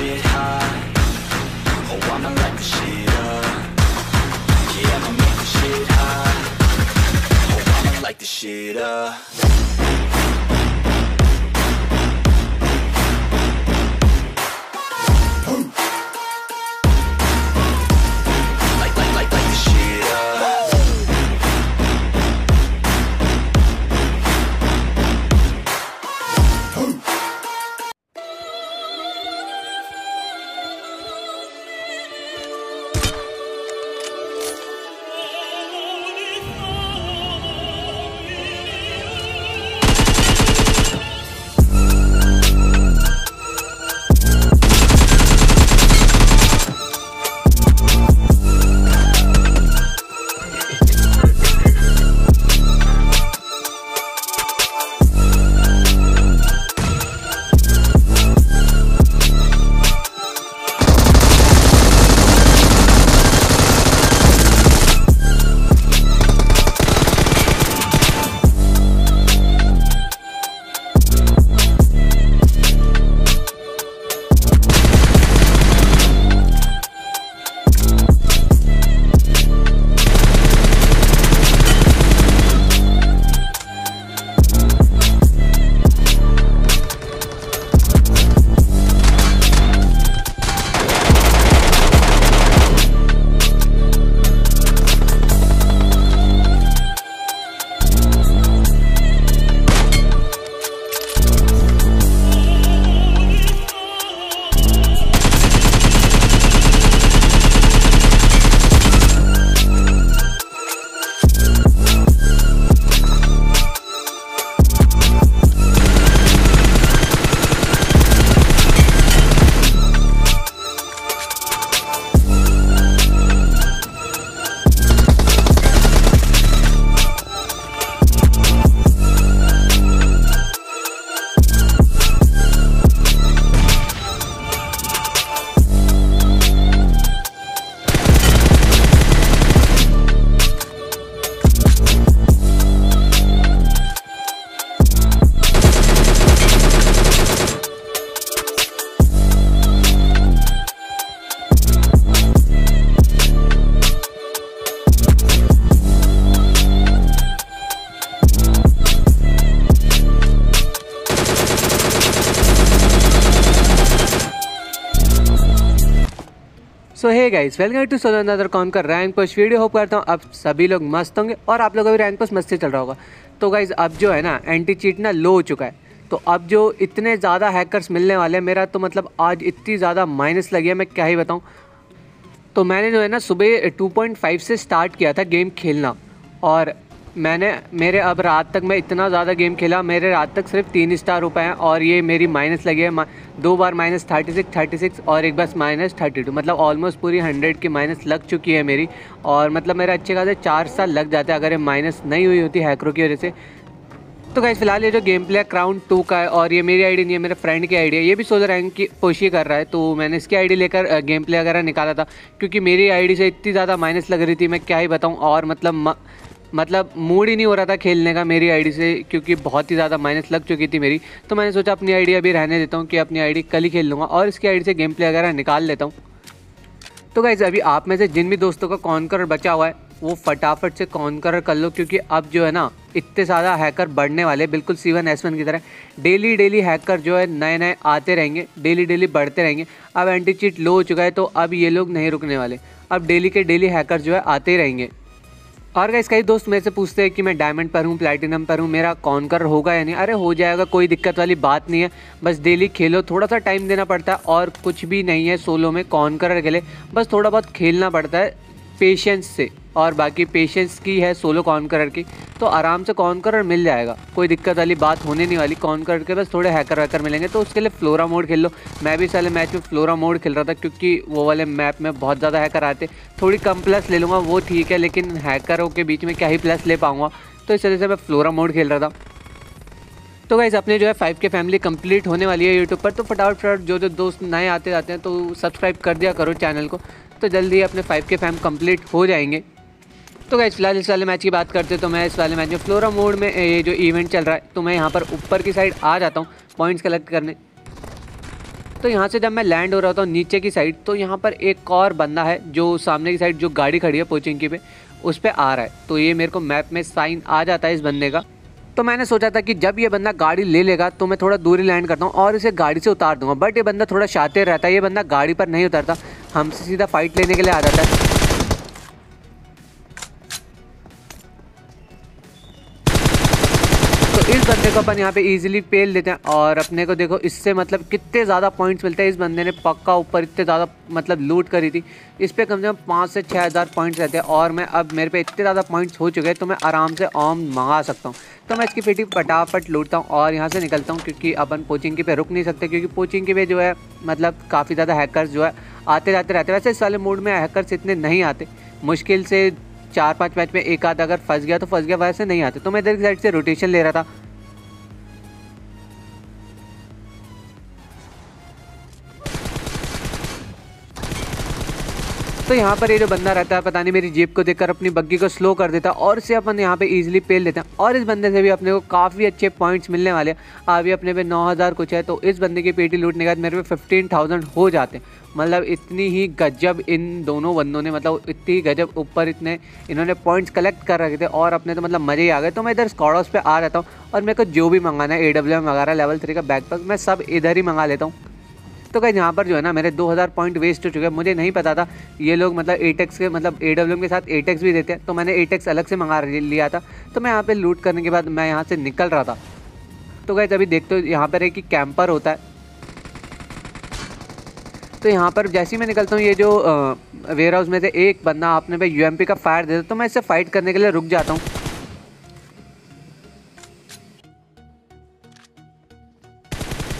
shit hot Oh, I'ma light the shit up. Yeah, I'ma make the shit hot Oh, I'ma light the shit up so hey guys welcome to solo another com का rank push video hope करता हूँ अब सभी लोग मस्त होंगे और आप लोग का भी रैंक पुश मस्ती चल रहा होगा। तो गाइस अब जो है ना एंटी चीट ना लो हो चुका है। तो अब जो इतने ज़्यादा हैकर्स मिलने वाले हैं, मेरा तो मतलब आज इतनी ज़्यादा माइनस लगी है, मैं क्या ही बताऊँ। तो मैंने जो है ना, सुबह 2.5 से स्टार्ट किया था गेम खेलना। और मैंने, मेरे अब रात तक मैं इतना ज़्यादा गेम खेला, मेरे रात तक सिर्फ़ तीन स्टार रुपए हैं और ये मेरी माइनस लगी है। दो बार minus thirty six thirty six और एक बार माइनस थर्टी टू। मतलब ऑलमोस्ट पूरी हंड्रेड की माइनस लग चुकी है मेरी और मतलब मेरे अच्छे खासे चार साल लग जाते हैं अगर ये माइनस नहीं हुई होती हैकरों की वजह से। तो गाइस फ़िलहाल ये जो गेम प्ले क्राउन टू का है और ये मेरी आईडी नहीं है, मेरे फ्रेंड की आईडी है, ये भी सोच सोलर रैंक की कोशिश कर रहा है। तो मैंने इसकी आईडी लेकर गेम प्ले वगैरह निकाला था क्योंकि मेरी आईडी से इतनी ज़्यादा माइनस लग रही थी, मैं क्या ही बताऊँ और मतलब मतलब मूड ही नहीं हो रहा था खेलने का मेरी आईडी से, क्योंकि बहुत ही ज़्यादा माइनस लग चुकी थी मेरी। तो मैंने सोचा अपनी आईडी अभी रहने देता हूँ कि अपनी आईडी कल ही खेल लूँगा और इसकी आईडी से गेम प्ले वगैरह निकाल लेता हूँ। तो गाइज़ अभी आप में से जिन भी दोस्तों का कॉन्कर बचा हुआ है, वो फटाफट से कॉन्कर कर लो, क्योंकि अब जो है ना, इतने ज़्यादा हैकर बढ़ने वाले बिल्कुल सी वन एस वन की तरह। डेली डेली हैकर जो है, नए नए आते रहेंगे डेली डेली बढ़ते रहेंगे। अब एंटी चीट लो हो चुका है तो अब ये लोग नहीं रुकने वाले। अब डेली के डेली हैकर जो है, आते ही रहेंगे। और गाइस कई दोस्त मेरे से पूछते हैं कि मैं डायमंड पर हूँ प्लैटिनम पर हूँ, मेरा कौन कर होगा या नहीं? अरे, हो जाएगा, कोई दिक्कत वाली बात नहीं है। बस डेली खेलो थोड़ा सा टाइम देना पड़ता है और कुछ भी नहीं है सोलो में कॉन्कर के लिए। बस थोड़ा बहुत खेलना पड़ता है पेशेंस से। और बाकी पेशेंस की है सोलो कॉन्करर की तो आराम से कॉन्करर मिल जाएगा। कोई दिक्कत वाली बात होने नहीं वाली। कॉन्करर के बस थोड़े हैकर वैकर मिलेंगे तो उसके लिए फ्लोरा मोड खेल लो। मैं भी इस वाले मैच में फ्लोरा मोड खेल रहा था, क्योंकि वो वाले मैप में बहुत ज़्यादा हैकर आते। थोड़ी कम प्लस ले लूँगा, वो ठीक है, लेकिन हैकरों के बीच में क्या ही प्लस ले पाऊँगा। तो इस वजह से मैं फ्लोरा मोड खेल रहा था। तो गाइज़ अपने जो है फाइव के फैमिली कंप्लीट होने वाली है यूट्यूब पर तो फटाफट फटाफट जो जो दोस्त नए आते जाते हैं तो सब्सक्राइब कर दिया करो चैनल को। तो जल्दी अपने फाइव के फैम कंप्लीट हो जाएँगे। तो गाइज़ फ़िलहाल इस वाले मैच की बात करते तो मैं इस वाले मैच में फ्लोरा मोड में ये जो इवेंट चल रहा है तो मैं यहाँ पर ऊपर की साइड आ जाता हूँ पॉइंट्स कलेक्ट करने। तो यहाँ से जब मैं लैंड हो रहा था नीचे की साइड तो यहाँ पर एक और बंदा है, जो सामने की साइड जो गाड़ी खड़ी है पोचिंग की पे, उस पर आ रहा है। तो ये मेरे को मैप में साइन आ जाता है इस बंदे का। तो मैंने सोचा था कि जब ये बंदा गाड़ी ले लेगा तो मैं थोड़ा दूरी लैंड करता हूँ और इसे गाड़ी से उतार दूँगा। बट ये बंदा थोड़ा शातिर रहता है, ये बंदा गाड़ी पर नहीं उतरता, हमसे सीधा फाइट लेने के लिए आ जाता है। को अपन यहाँ पे इजीली पेल देते हैं और अपने को देखो, इससे मतलब कितने ज़्यादा पॉइंट्स मिलते हैं। इस बंदे ने पक्का ऊपर इतने ज़्यादा मतलब लूट करी थी। इस पर कम से कम पाँच से छः हज़ार पॉइंट्स रहते हैं और मैं अब मेरे पे इतने ज़्यादा पॉइंट्स हो चुके हैं तो मैं आराम से ऑम मंगा सकता हूँ। तो मैं इसकी पेटी फटाफट लूटता हूँ और यहाँ से निकलता हूँ क्योंकि अपन पोचिंग की पे रुक नहीं सकते क्योंकि पोचिंग की पे जो है मतलब काफ़ी ज़्यादा हैकर्स जो है आते जाते रहते वैसे इस वाले मूड में हैकर्स इतने नहीं आते। मुश्किल से चार पाँच मैच में एक आध अगर फंस गया तो फंस गया, वैसे नहीं आते। तो मैं इधर की साइड से रोटेशन ले रहा था। तो यहाँ पर ये जो बंदा रहता है, पता नहीं मेरी जीप को देखकर अपनी बग्गी को स्लो कर देता है और इसे अपन यहाँ पे इजीली पेल देते हैं। और इस बंदे से भी अपने को काफ़ी अच्छे पॉइंट्स मिलने वाले हैं। अभी अपने पे 9000 कुछ है तो इस बंदे की पेटी लूटने के बाद मेरे पे फिफ्टीन थाउज़ेंड हो जाते हैं। मतलब इतनी ही गजब इन दोनों बंदों ने मतलब इतनी ही गजब ऊपर इतने इन्होंने पॉइंट्स कलेक्ट कर रखे थे और अपने तो मतलब मज़े ही आ गए। तो मैं इधर स्कॉडोस पे आ रहता हूँ और मेरे को जो भी मंगाना है ए डब्ल्यू एम वगैरह लेवल थ्री का बैकपैक मैं सब इधर ही मंगा लेता हूँ। तो कहीं यहाँ पर जो है ना, मेरे 2000 पॉइंट वेस्ट हो चुके हैं। मुझे नहीं पता था। ये लोग मतलब एटेक्स के मतलब ए के साथ एटेक्स भी देते हैं। तो मैंने एटेक्स अलग से मंगा लिया था। तो मैं यहाँ पर लूट करने के बाद मैं यहाँ से निकल रहा था। तो कहीं अभी देखते हो, यहाँ पर एक कैंपर होता है। तो यहाँ पर जैसे ही मैं निकलता हूँ, ये जो वेयर हाउस में से एक बंदा आपने पे यू का फायर देता तो मैं इससे फाइट करने के लिए रुक जाता हूँ।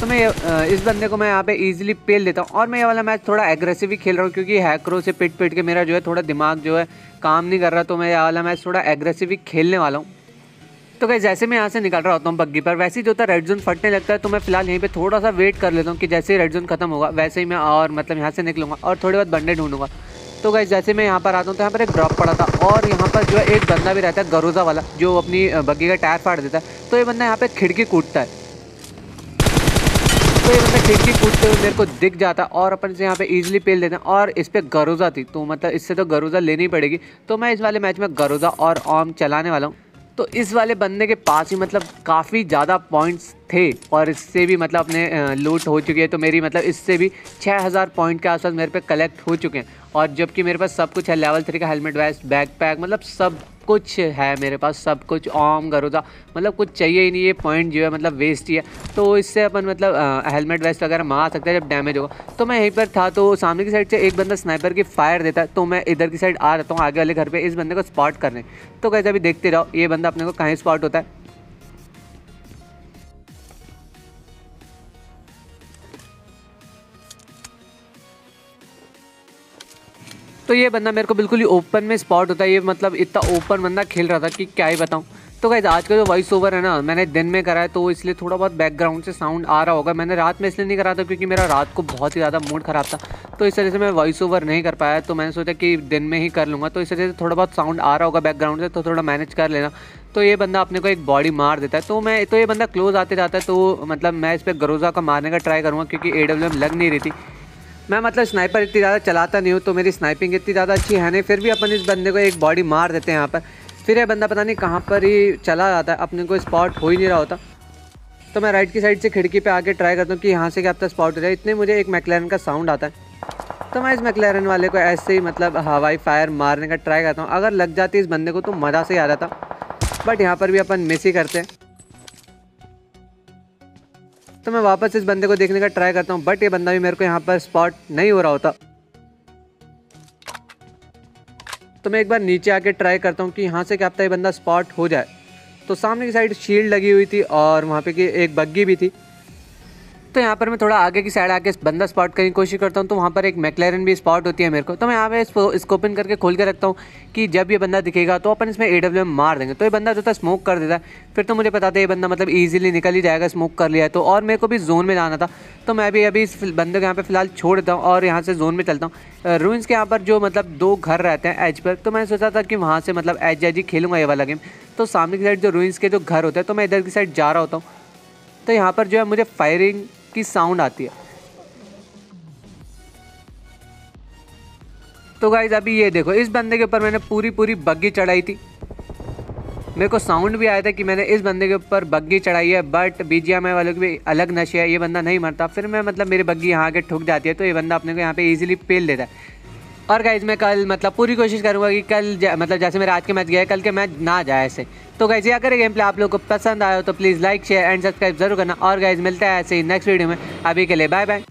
तो मैं इस बंदे को मैं यहाँ पे इजीली पेल देता हूँ। और मैं ये वाला मैच थोड़ा एग्रेसिव ही खेल रहा हूँ क्योंकि हैकरों से पिट पिट के मेरा जो है थोड़ा दिमाग जो है काम नहीं कर रहा तो मैं ये वाला मैच थोड़ा एग्रेसिव ही खेलने वाला हूँ। तो कहीं जैसे मैं यहाँ से निकल रहा होता हूँ बग्गी पर, वैसे ही जो होता है रेड जोन फटने लगता है तो मैं फ़िलहाल यहीं पे थोड़ा सा वेट कर लेता हूँ कि जैसे ही रेड जोन खत्म होगा, वैसे ही मैं और मतलब यहाँ से निकलूँगा और थोड़ी बहुत बंडे ढूंढूँगा। तो गई जैसे मैं यहाँ पर आता हूँ तो यहाँ पर एक ड्रॉप पड़ा था और यहाँ पर जो है एक बंदा भी रहता है गरोजा वाला, जो अपनी बग्गी का टायर फाड़ देता है। तो ये बंदा यहाँ पर खिड़की कूटता है। तो ये बंदा खिड़की कूदते हुए मेरे को दिख जाता और अपन से यहाँ पे इजीली पेल देते हैं और इस पर गरोजा थी तो मतलब इससे तो गरोजा लेनी पड़ेगी। तो मैं इस वाले मैच में गरोजा और ऑम चलाने वाला हूँ। तो इस वाले बंदे के पास ही मतलब काफ़ी ज़्यादा पॉइंट्स थे और इससे भी मतलब अपने लूट हो चुकी है तो मेरी मतलब इससे भी 6000 पॉइंट के आसपास मेरे पे कलेक्ट हो चुके हैं। और जबकि मेरे पास सब कुछ है लेवल थ्री का हेलमेट वेस्ट बैक पैक मतलब सब कुछ है मेरे पास, सब कुछ ओम गरोदा मतलब कुछ चाहिए ही नहीं, ये पॉइंट जो है मतलब वेस्ट ही है। तो इससे अपन मतलब हेलमेट वेस्ट वगैरह मार सकते हैं जब डैमेज होगा। तो मैं यहीं पर था तो सामने की साइड से एक बंदा स्नाइपर की फायर देता है तो मैं इधर की साइड आ रहता हूँ, आगे वाले घर पर इस बंदे को स्पॉट करने। तो कैसे अभी देखते रहो, ये बंदा अपने को कहीं स्पॉट होता है। तो ये बंदा मेरे को बिल्कुल ही ओपन में स्पॉट होता है। ये मतलब इतना ओपन बंदा खेल रहा था कि क्या ही बताऊँ। तो गाइज़ आज का जो वॉइस ओवर है ना, मैंने दिन में करा है तो इसलिए थोड़ा बहुत बैकग्राउंड से साउंड आ रहा होगा। मैंने रात में इसलिए नहीं करा था क्योंकि मेरा रात को बहुत ही ज़्यादा मूड ख़राब था। तो इस तरह से मैं वॉइस ओवर नहीं कर पाया तो मैंने सोचा कि दिन में ही कर लूँगा। तो इस तरह से थोड़ा बहुत साउंड आ रहा होगा बैकग्राउंड से तो थोड़ा मैनेज कर लेना। तो ये बंदा अपने को एक बॉडी मार देता है। तो मैं तो ये बंदा क्लोज आते जाता है तो मतलब मैं इस पर गरोजा का मारने का ट्राई करूँगा, क्योंकि AWM लग नहीं रही थी। मैं मतलब स्नाइपर इतनी ज़्यादा चलाता नहीं हूँ तो मेरी स्नाइपिंग इतनी ज़्यादा अच्छी है नहीं, फिर भी अपन इस बंदे को एक बॉडी मार देते हैं यहाँ पर। फिर ये बंदा पता नहीं कहाँ पर ही चला जाता है, अपने को स्पॉट हो ही नहीं रहा होता। तो मैं राइट की साइड से खिड़की पे आके ट्राई करता हूँ कि यहाँ से क्या तक स्पॉट हो जाए। इतने मुझे एक मैकलैरन का साउंड आता है। तो मैं इस मैकलैरन वाले को ऐसे ही मतलब हवाई फायर मारने का ट्राई करता हूँ। अगर लग जाती इस बंदे को तो मज़ा से ही आ जाता। बट यहाँ पर भी अपन मिस ही करते हैं। तो मैं वापस इस बंदे को देखने का ट्राई करता हूँ बट ये बंदा भी मेरे को यहाँ पर स्पॉट नहीं हो रहा होता। तो मैं एक बार नीचे आके ट्राई करता हूँ कि यहाँ से क्या पता ये बंदा स्पॉट हो जाए। तो सामने की साइड शील्ड लगी हुई थी और वहाँ पे की एक बग्गी भी थी। तो यहाँ पर मैं थोड़ा आगे की साइड आके बंदा स्पॉट करने की कोशिश करता हूँ तो वहाँ पर एक मैकलेरन भी स्पॉट होती है मेरे को। तो मैं यहाँ पे इसको ओपन करके खोल के रखता हूँ कि जब ये बंदा दिखेगा तो अपन इसमें ए डब्ल्यू मार देंगे। तो ये बंदा जो था स्मोक कर देता है। फिर तो मुझे पता था ये बंदा मतलब ईजिली निकल ही जाएगा स्मोक कर लिया है। तो और मेरे को भी जोन में जाना था। तो मैं भी अभी इस बंदे को यहाँ पर फ़िलहाल छोड़ देता हूँ और यहाँ से जोन में चलता हूँ। रूइंस के यहाँ पर जो मतलब दो घर रहते हैं एज पर तो मैंने सोचा था कि वहाँ से मतलब एज एज ही खेलूँगा ये वाला गेम तो सामने की साइड जो रूइंस के जो घर होते हैं तो मैं इधर की साइड जा रहा होता हूँ। तो यहाँ पर जो है मुझे फायरिंग की साउंड आती है। तो गाइज़ अभी ये देखो, इस बंदे के ऊपर मैंने पूरी पूरी बग्गी चढ़ाई थी। मेरे को साउंड भी आया था कि मैंने इस बंदे के ऊपर बग्गी चढ़ाई है बट बी जी वालों की भी अलग नशे है, ये बंदा नहीं मरता। फिर मैं मतलब मेरी बग्गी यहाँ के ठुक जाती है तो ये बंदा अपने को यहाँ पे ईजिली पेल देता है। और गाइज़ मैं कल मतलब पूरी कोशिश करूँगा कि कल मतलब जैसे मेरा आज के मैच गया, कल के मैच ना जाए ऐसे। तो गाइज़ ये अगर गेम प्ले आप लोग को पसंद आया तो please like share and subscribe ज़रूर करना। और गाइज़ मिलता है ऐसे ही नेक्स्ट वीडियो में। अभी के लिए बाय बाय